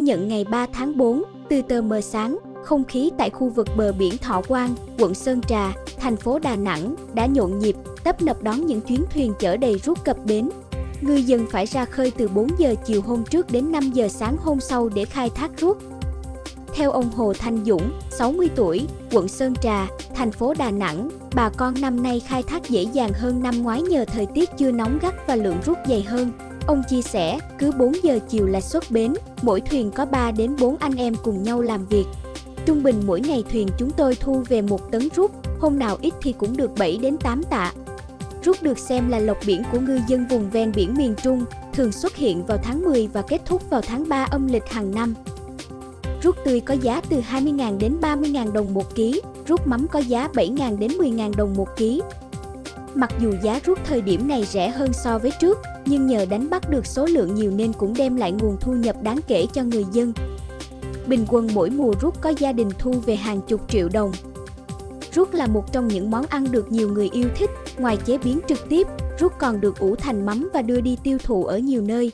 nhận ngày 3 tháng 4, từ tờ mờ sáng, không khí tại khu vực bờ biển Thọ Quang, quận Sơn Trà, thành phố Đà Nẵng đã nhộn nhịp, tấp nập đón những chuyến thuyền chở đầy rút cập bến. Ngư dân phải ra khơi từ 4 giờ chiều hôm trước đến 5 giờ sáng hôm sau để khai thác rút. Theo ông Hồ Thanh Dũng, 60 tuổi, quận Sơn Trà, thành phố Đà Nẵng, bà con năm nay khai thác dễ dàng hơn năm ngoái nhờ thời tiết chưa nóng gắt và lượng rút dày hơn. Ông chia sẻ, cứ 4 giờ chiều là xuất bến, mỗi thuyền có 3 đến 4 anh em cùng nhau làm việc. Trung bình mỗi ngày thuyền chúng tôi thu về một tấn rút, hôm nào ít thì cũng được 7 đến 8 tạ. Rút được xem là lộc biển của ngư dân vùng ven biển miền Trung, thường xuất hiện vào tháng 10 và kết thúc vào tháng 3 âm lịch hàng năm. Rút tươi có giá từ 20.000 đến 30.000 đồng một ký, rút mắm có giá 7.000 đến 10.000 đồng một ký. Mặc dù giá rút thời điểm này rẻ hơn so với trước, nhưng nhờ đánh bắt được số lượng nhiều nên cũng đem lại nguồn thu nhập đáng kể cho người dân. Bình quân mỗi mùa rút có gia đình thu về hàng chục triệu đồng. Rút là một trong những món ăn được nhiều người yêu thích, ngoài chế biến trực tiếp, rút còn được ủ thành mắm và đưa đi tiêu thụ ở nhiều nơi.